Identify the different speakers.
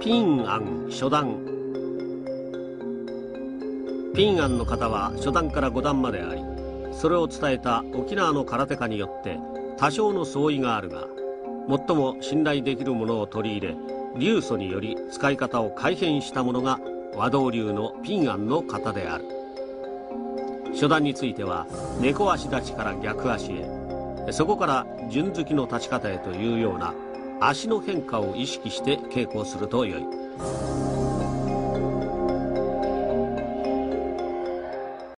Speaker 1: ピンアン初段。ピンアンの型は初段から5段までありそれを伝えた沖縄の空手家によって多少の相違があるが最も信頼できるものを取り入れ流祖により使い方を改変したものが和道流のピンアンの型である。初段については猫足立ちから逆足へそこから順突きの立ち方へというような足の変化を意識して稽古するとよい。